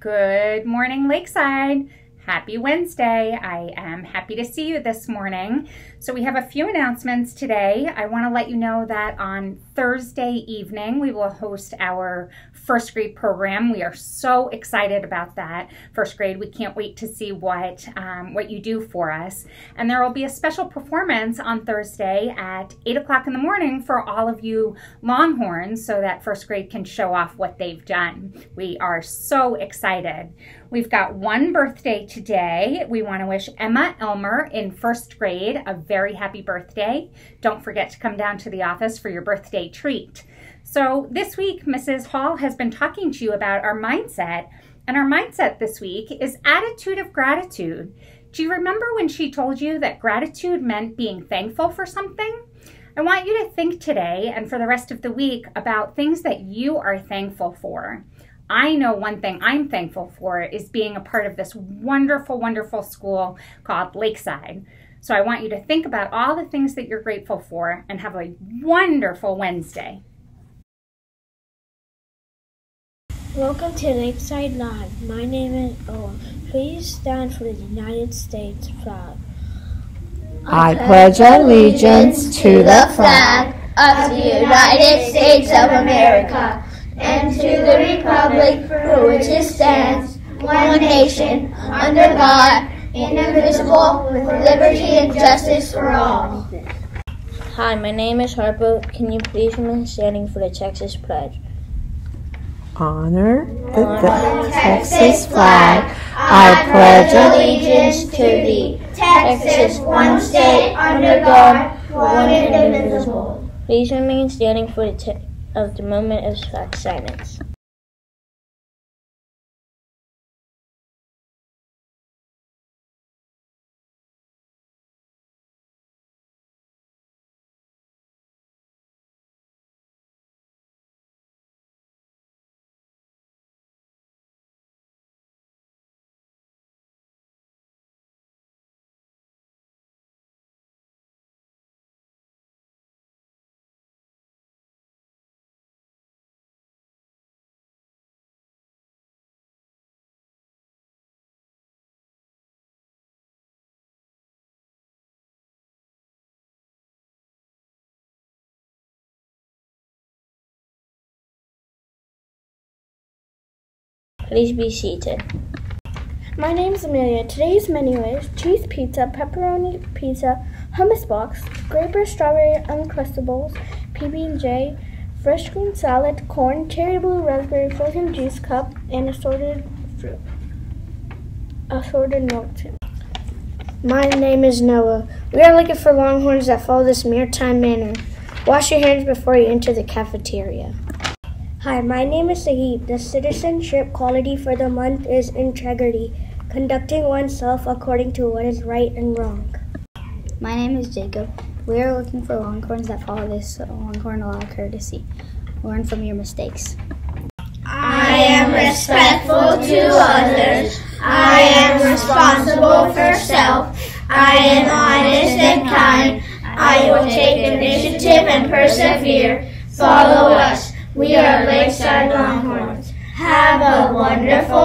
Good morning, Lakeside. Happy Wednesday. I am happy to see you this morning. So, we have a few announcements today. I want to let you know that on Thursday evening, we will host our first grade program. We are so excited about that. First grade, we can't wait to see what, um, what you do for us. And there will be a special performance on Thursday at 8 o'clock in the morning for all of you Longhorns so that first grade can show off what they've done. We are so excited. We've got one birthday today. We want to wish Emma Elmer in first grade a very happy birthday. Don't forget to come down to the office for your birthday treat. So, this week, Mrs. Hall has been talking to you about our mindset, and our mindset this week is attitude of gratitude. Do you remember when she told you that gratitude meant being thankful for something? I want you to think today and for the rest of the week about things that you are thankful for. I know one thing I'm thankful for is being a part of this wonderful, wonderful school called Lakeside. So I want you to think about all the things that you're grateful for and have a wonderful Wednesday. Welcome to Lakeside Live. My name is Ola. Please stand for the United States flag. I pledge allegiance to the flag of the United States of America and to the republic for which it stands, one nation, under God, indivisible, with liberty and justice for all. Hi, my name is Harpo. Can you please remain standing for the Texas Pledge? Honor the, the Texas flag. I pledge allegiance to thee. Texas, one state, under God, one indivisible. Please remain standing for the te- of the moment of silence. Please be seated. My name is Amelia. Today's menu is cheese pizza, pepperoni pizza, hummus box, graper strawberry uncrustables, PB&J, fresh green salad, corn, cherry blue raspberry frozen juice cup, and assorted fruit. Assorted milk too. My name is Noah. We are looking for longhorns that follow this maritime manner. Wash your hands before you enter the cafeteria. Hi, my name is Sahib. The citizenship quality for the month is integrity, conducting oneself according to what is right and wrong. My name is Jacob. We are looking for longhorns that follow this longhorn law of courtesy. Learn from your mistakes. I am respectful to others. I am responsible for self. I am honest and kind. I will take initiative and persevere. Follow us. We are Lakeside Longhorns. Have a wonderful.